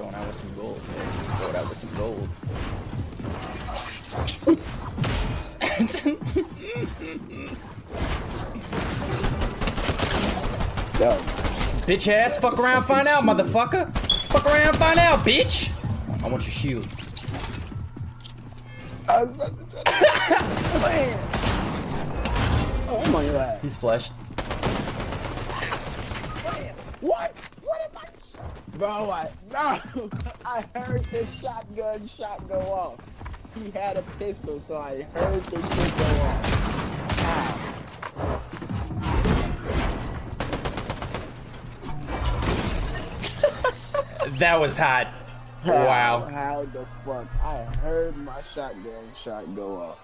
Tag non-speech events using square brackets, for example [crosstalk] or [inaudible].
out with some gold. Man. It out with some gold. Yo, bitch ass, fuck around, find out, motherfucker. Fuck around, find out, bitch. I want your shield. I was about to try to- Man. Oh, I'm your ass. He's fleshed. What? What am I? Bro, I no. [laughs] I heard the shotgun shot go off. He had a pistol, so I heard the shit go off. [laughs] That was hot. How? Wow. How the fuck? I heard my shotgun shot go off.